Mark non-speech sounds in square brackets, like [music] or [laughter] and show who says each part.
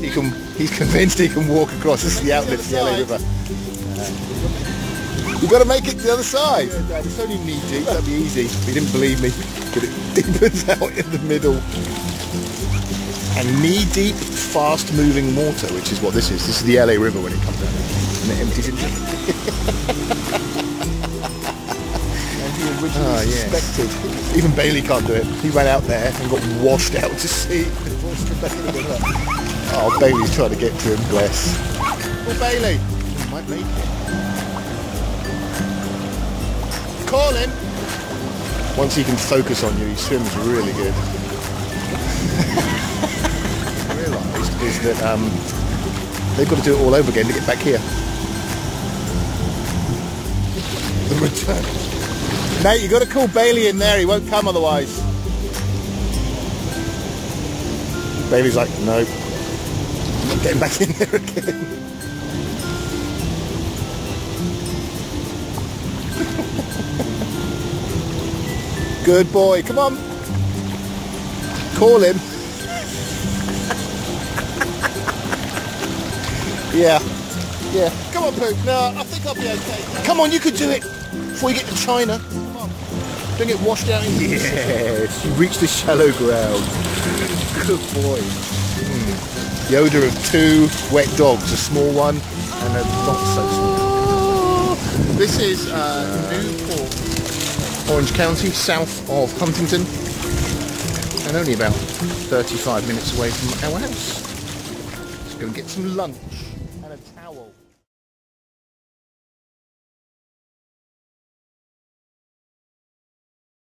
Speaker 1: He can. He's convinced he can walk across. This is the outlet to the LA River. You've got to make it to the other side. It's only knee deep. That'd be easy. He didn't believe me. But it [laughs] deepens out in the middle. And knee deep, fast moving water, which is what this is. This is the LA River when it comes out. And it empties into. [laughs] [laughs] Ah, yes. Even Bailey can't do it. He ran out there and got washed out to sea. Oh, Bailey's trying to get to him, bless. Oh, Bailey. He might make it. Call him. Once he can focus on you, he swims really good. [laughs] realised is that um, they've got to do it all over again to get back here. The return. Mate, you got to call Bailey in there. He won't come otherwise. Bailey's like, no. Getting back in there again. Good boy. Come on. Call him. yeah. Yeah. Come on, Poop. No, I think I'll be okay. Come on, you could do it before you get to China. Come on. Don't get washed out in here. Yes, you reached the shallow ground. Good boy. Mm. The odour of two wet dogs, a small one and a not so small. one. This is uh, Newport Orange County, south of Huntington, and only about 35 minutes away from our house. Let's go and get some lunch and a towel.